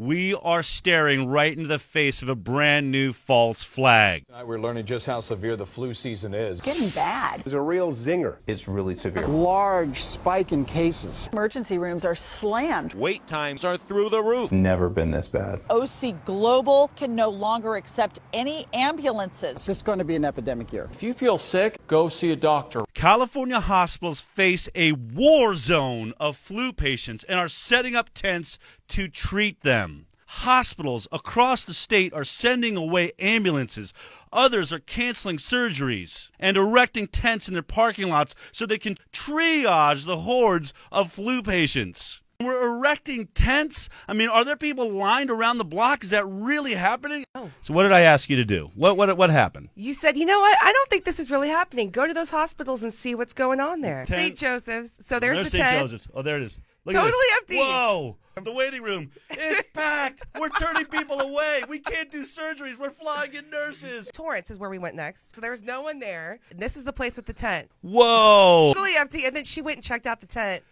we are staring right into the face of a brand new false flag. Tonight we're learning just how severe the flu season is. Getting bad. It's a real zinger. It's really severe. Large spike in cases. Emergency rooms are slammed. Wait times are through the roof. It's never been this bad. OC Global can no longer accept any ambulances. It's just going to be an epidemic year. If you feel sick, go see a doctor. California hospitals face a war zone of flu patients and are setting up tents to treat them. Hospitals across the state are sending away ambulances. Others are canceling surgeries and erecting tents in their parking lots so they can triage the hordes of flu patients. We're erecting tents. I mean, are there people lined around the block? Is that really happening? Oh. So, what did I ask you to do? What what what happened? You said, you know what? I don't think this is really happening. Go to those hospitals and see what's going on there. Tent- St. Joseph's. So there's, the St. tent. Joseph's. Oh, there it is. Look at Totally this. empty. Whoa! The waiting room. It's packed. We're turning people away. We can't do surgeries. We're flying in nurses. Torrance is where we went next. So there was no one there. And this is the place with the tent. Whoa! Totally empty. And then she went and checked out the tent.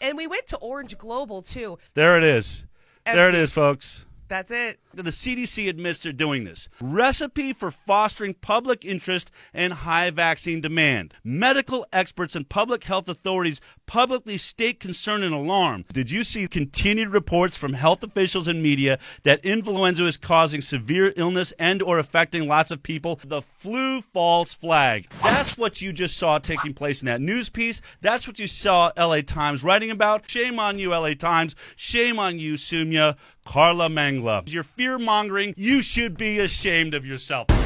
And we went to Orange Global too. There it is. There it is, folks. That's it. The CDC admits they're doing this. Recipe for fostering public interest and high vaccine demand. Medical experts and public health authorities publicly state concern and alarm. Did you see continued reports from health officials and media that influenza is causing severe illness and or affecting lots of people? The flu false flag. That's what you just saw taking place in that news piece. That's what you saw LA Times writing about. Shame on you, LA Times. Shame on you, Soumya. Karlamangla. Your fear mongering, you should be ashamed of yourself.